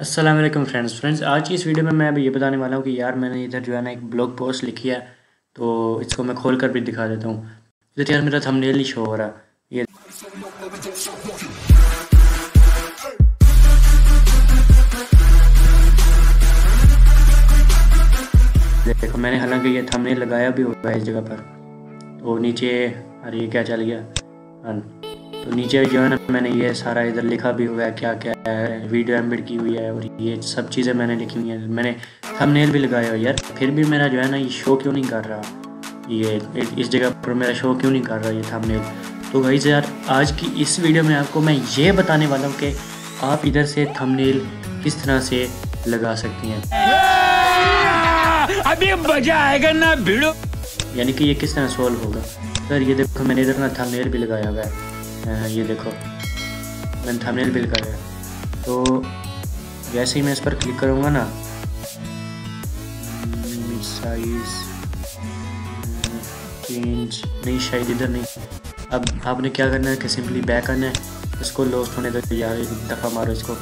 वालेकुम friends friends आज की इस वीडियो में मैं अभी ये बताने वाला हूँ कि यार मैंने इधर जो है ना एक ब्लॉग पोस्ट लिखी है तो इसको मैं खोल कर भी दिखा देता हूँ। इधर यार मेरा थंबनेल ही शो हो रहा। ये देखो, मैंने हालाँकि ये थंबनेल लगाया भी हुआ है इस जगह पर। तो नीचे, अरे ये क्या चल गया? हाँ। तो नीचे जो है ना मैंने ये सारा इधर लिखा भी हुआ है क्या क्या है वीडियो एम्बिड की हुई है और ये सब चीज़ें मैंने लिखी हुई हैं। मैंने थंबनेल भी लगाया हुआ यार फिर भी मेरा जो है ना ये शो क्यों नहीं कर रहा? ये इस जगह पर मेरा शो क्यों नहीं कर रहा ये थंबनेल तो भाई यार आज की इस वीडियो में आपको मैं ये बताने वाला हूँ कि आप इधर से थंबनेल किस तरह से लगा सकती हैं। अभी मज़ा आएगा ना भिड़ो। यानी कि ये किस तरह सॉल्व होगा? सर ये देखो मैंने इधर ना थंबनेल भी लगाया हुआ है। ये देखो। मैंने थंबनेल भी है। तो जैसे ही मैं इस पर क्लिक करूँगा ना साइज़ चेंज नहीं, शायद इधर नहीं। अब आपने क्या करना है कि सिंपली बैक करना है, इसको लॉस्ट होने तक यार एक दफ़ा मारो इसको।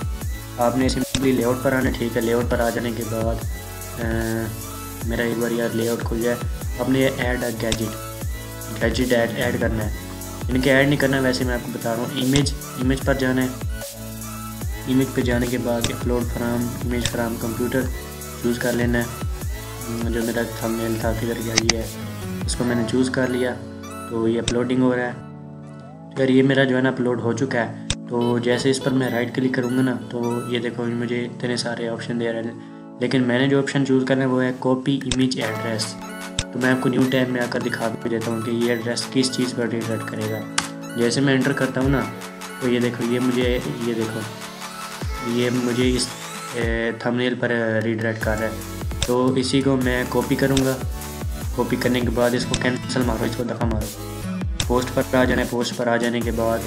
आपने सिंपली लेआउट पर आना ठीक है लेआउट पर आ जाने के बाद मेरा एक बार यार लेआउट खुल जाए। आपने ये add gadget gadget add add करना है। इनके ऐड नहीं करना, वैसे मैं आपको बता रहा हूँ। इमेज इमेज पर जाना है। इमेज पर जाने के बाद upload from image from computer choose कर लेना है। जो मेरा थंबनेल था, किधर गया, ये है। इसको मैंने चूज़ कर लिया तो ये अपलोडिंग हो रहा है। अगर ये मेरा जो है ना अपलोड हो चुका है। तो जैसे इस पर मैं राइट क्लिक करूँगा ना तो ये देखो, मुझे इतने सारे ऑप्शन दे रहे हैं। लेकिन मैंने जो ऑप्शन चूज़ करना है, वो है कॉपी इमेज एड्रेस तो मैं आपको न्यू टैब में आकर दिखा भी देता हूँ कि ये एड्रेस किस चीज़ पर रिडायरेक्ट करेगा। जैसे मैं एंटर करता हूँ ना तो ये देखो, ये मुझे, ये देखो, ये मुझे इस थंबनेल पर रिडायरेक्ट कर रहा है। तो इसी को मैं कॉपी करूँगा। कॉपी करने के बाद इसको कैंसिल मारो, इसको दफ़ा मारो। पोस्ट पर आ जाना पोस्ट पर आ जाने के बाद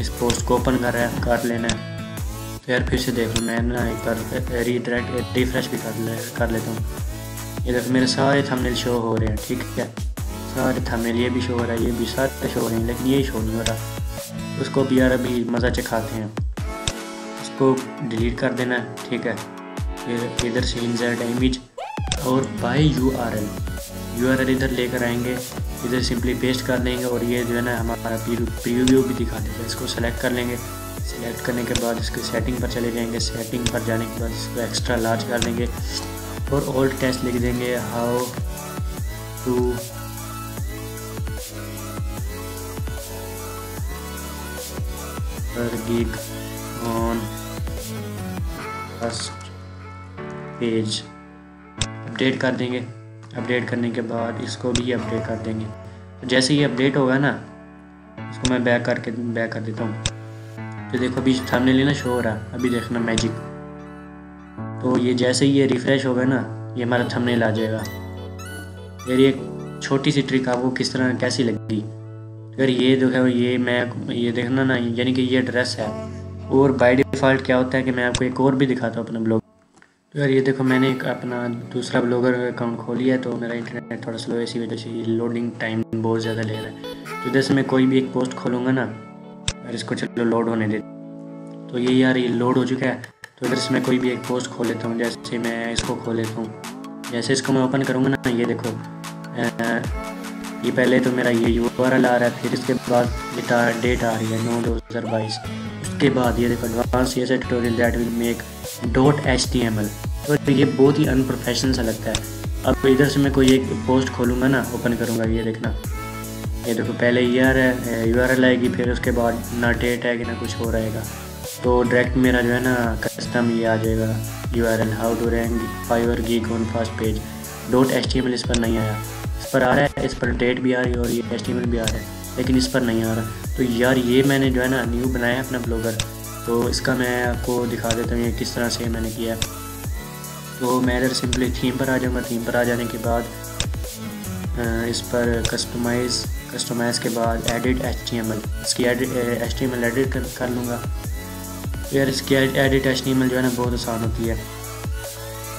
इस पोस्ट को ओपन कर है, कर लेना है। फिर फिर से देख लो मैं ना एक बार रीडायरेक्ट रिफ्रेश भी कर ले, कर लेता हूँ। ये देखो मेरे सारे थंबनेल शो हो रहे हैं, ठीक है? सारे थंबनेल ये भी शो हो रहा है, ये भी सारे शो हो रहे हैं, लेकिन ये शो नहीं हो रहा। उसको भी यार अभी मज़ा चखाते हैं। उसको डिलीट कर देना है ठीक है? फिर इधर से इंजर्ट इमेज और by U R L U R L इधर लेकर आएँगे, इधर सिंपली पेस्ट कर देंगे और ये जो है ना, हमारा प्रीव्यू भी दिखा देगा। इसको सेलेक्ट कर लेंगे। सेलेक्ट करने के बाद इसके सेटिंग पर चले जाएँगे। सेटिंग पर जाने के बाद इसको एक्स्ट्रा लार्ज कर देंगे। और ओल्ड टेस्ट लिख देंगे how to gig on first page update कर देंगे। अपडेट करने के बाद इसको भी अपडेट कर देंगे। तो जैसे ही अपडेट होगा ना, इसको मैं बैक करके बैक कर देता हूँ। तो देखो, अभी सामने लेना शो हो रहा। अभी देखना मैजिक तो ये जैसे ही ये रिफ़्रेश होगा ना, ये हमारा थंबनेल आ जाएगा। मेरी एक छोटी सी ट्रिक आपको किस तरह, कैसी लगी अगर ये है ये मैं, ये देखना ना, यानी कि ये ड्रेस है। और बाय डिफ़ॉल्ट क्या होता है कि मैं आपको एक और भी दिखाता हूँ अपना ब्लॉग तो यार ये देखो, मैंने एक अपना दूसरा ब्लॉगर अकाउंट खोल है तो मेरा इंटरनेट थोड़ा स्लो है, इसी वजह से लोडिंग टाइम बहुत ज़्यादा ले रहा है। तो जैसे मैं कोई भी एक पोस्ट खोलूँगा ना और इसको चलो लोड होने दे। तो ये यार ये लोड हो चुका है। तो इधर से मैं कोई भी एक पोस्ट खोल लेता हूँ, जैसे मैं इसको खोल लेता हूँ, जैसे इसको मैं ओपन करूँगा ना, ये देखो ये पहले तो मेरा ये यू आर एल आ रहा है, फिर इसके बाद ये डेट आ रही है, नौ दो हज़ार बाईस। उसके बाद ये देखो एडवांस ये tutorial that will make dot H T M L तो ये बहुत ही अनप्रोफेशनल सा लगता है। अब इधर से मैं कोई एक पोस्ट खोलूँगा ना ओपन करूँगा, ये देखना। ये देखो, पहले आर है यू आर एल आएगी, फिर उसके बाद ना डेट आएगी, ना कुछ हो रहेगा। तो डायरेक्ट मेरा जो है ना कस्टम ये आ जाएगा U R L how to rank Fiverr gig on first page dot H इस पर नहीं आया। इस पर आ रहा है, इस पर डेट भी आ रही है और ये एल भी आ रहा है, लेकिन इस पर नहीं आ रहा। तो यार ये मैंने जो है ना न्यू बनाया अपना ब्लॉगर तो इसका मैं आपको दिखा देता हूँ ये किस तरह से मैंने किया तो मैं इधर सिंपली थीम पर आ जाऊँगा थीम पर आ जाने के बाद इस पर कस्टमाइज़ कस्टमाइज़ के बाद एडिट एल इसकी एडिट एच एडिट कर लूँगा। यार इसकी एडिट एच जो है ना बहुत आसान होती है।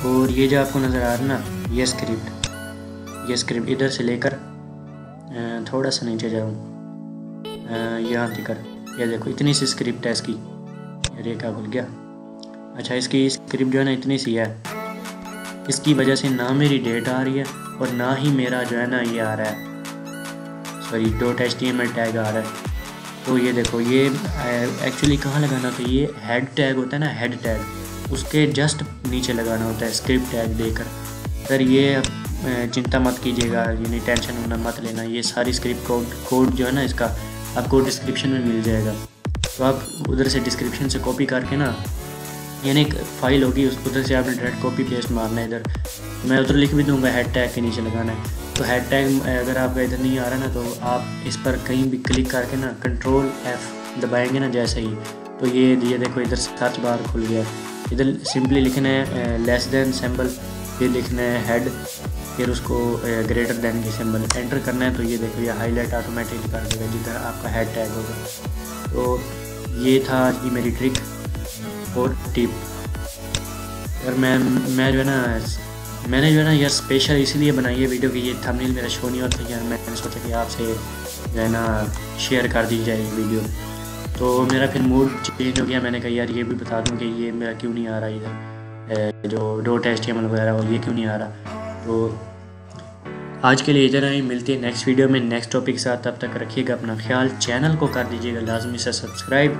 और ये जो आपको नज़र आ रहा है ना, ये स्क्रिप्ट ये स्क्रिप्ट इधर से लेकर थोड़ा सा नीचे जाऊँ। यहाँ तक ये देखो, इतनी सी स्क्रिप्ट है इसकी। यार ये क्या भूल गया? अच्छा इसकी स्क्रिप्ट जो है ना इतनी सी है। इसकी वजह से ना मेरी डेट आ रही है और ना ही मेरा जो है ना ये आ रहा है। Sorry dot H T M L tag आ रहा है। तो ये देखो, ये एक्चुअली कहाँ लगाना होता है? ये हेड टैग होता है ना हेड टैग उसके जस्ट नीचे लगाना होता है स्क्रिप्ट टैग देकर। सर ये चिंता मत कीजिएगा यानी टेंशन होना मत लेना, ये सारी स्क्रिप्ट कोड कोड जो है ना इसका, आपको डिस्क्रिप्शन में मिल जाएगा। तो आप उधर से डिस्क्रिप्शन से कॉपी करके ना यानी एक फ़ाइल होगी उस उधर से आपने डायरेक्ट कॉपी पेस्ट मारना है इधर। मैं उधर लिख भी दूँगा हेड टैग के नीचे लगाना है। तो हेड टैग अगर आपका इधर नहीं आ रहा ना तो आप इस पर कहीं भी क्लिक करके ना कंट्रोल एफ़ दबाएँगे ना, जैसे ही। तो ये ये देखो, इधर सर्च बार खुल गया। इधर सिंपली लिखना है लेस देन सिंबल फिर लिखना है हेड फिर उसको ग्रेटर देन के सिंबल एंटर करना है। तो ये देखो, ये हाईलाइट ऑटोमेटिकली कर देगा जिधर आपका हेड टैग होगा। तो ये था आज की मेरी ट्रिक और टिप। और मैं मैं जो है ना, मैंने जो है ना यार स्पेशल इसलिए बनाई है वीडियो कि ये थंबनेल मेरा शो नहीं होता यार मैंने सोचा कि आपसे जो है ना शेयर कर दी जाए वीडियो तो मेरा फिर मूड चेंज हो गया। मैंने कहा, यार ये भी बता दूँ कि ये मेरा क्यों नहीं आ रहा इधर? जो डो टेस्ट वगैरह वो ये क्यों नहीं आ रहा? तो आज के लिए इधर ही मिलती है नेक्स्ट वीडियो में। नेक्स्ट टॉपिक के साथ तब तक रखिएगा अपना ख्याल। चैनल को कर दीजिएगा लाजमी से subscribe